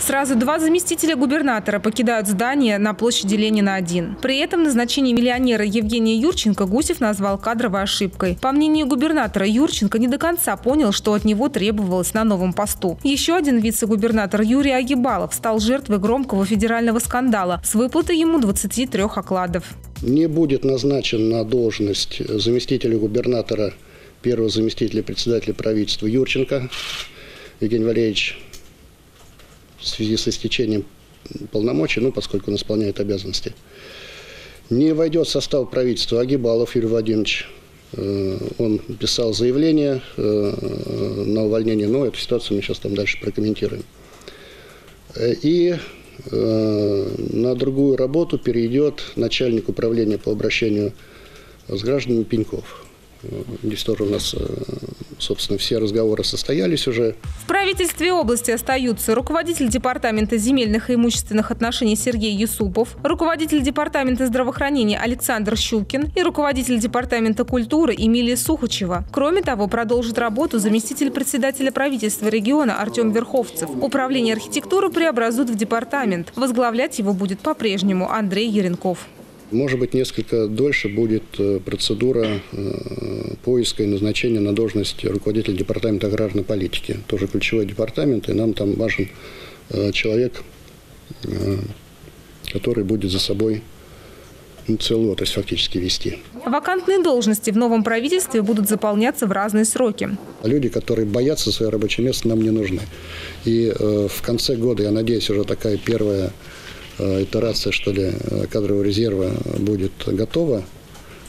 Сразу два заместителя губернатора покидают здание на площади Ленина-1. При этом назначение миллионера Евгения Юрченко Гусев назвал кадровой ошибкой. По мнению губернатора, Юрченко не до конца понял, что от него требовалось на новом посту. Еще один вице-губернатор Юрий Агибалов стал жертвой громкого федерального скандала с выплатой ему 23 окладов. Не будет назначен на должность заместителя губернатора, первого заместителя председателя правительства Юрченко Евгений Валерьевич в связи с истечением полномочий, ну, поскольку он исполняет обязанности. Не войдет в состав правительства Агибалов Юрий Владимирович. Э, он писал заявление э, на увольнение, но эту ситуацию мы сейчас там дальше прокомментируем. Э, и на другую работу перейдет начальник управления по обращению с гражданами Пеньков. Здесь у нас, собственно, все разговоры состоялись уже. В правительстве области остаются руководитель Департамента земельных и имущественных отношений Сергей Юсупов, руководитель Департамента здравоохранения Александр Щукин и руководитель Департамента культуры Эмилия Сухачева. Кроме того, продолжит работу заместитель председателя правительства региона Артем Верховцев. Управление архитектуры преобразуют в департамент. Возглавлять его будет по-прежнему Андрей Еренков. Может быть, несколько дольше будет э, процедура э, поиска и назначения на должность руководителя департамента аграрной политики. Тоже ключевой департамент, и нам там важен э, человек, который будет за собой ну, целую отрасль фактически вести. Вакантные должности в новом правительстве будут заполняться в разные сроки. Люди, которые боятся свое рабочее место, нам не нужны. И в конце года, я надеюсь, уже такая первая итерация, что ли, э, кадрового резерва будет готова.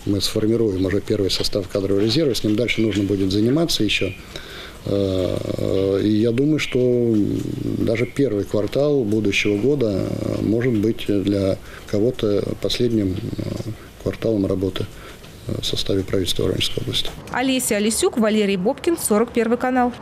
Мы сформируем уже первый состав кадрового резерва, с ним дальше нужно будет заниматься еще. Э, и я думаю, что даже первый квартал будущего года может быть для кого-то последним кварталом работы в составе правительства Воронежской области. Олеся Алисюк, Валерий Бобкин, 41 канал.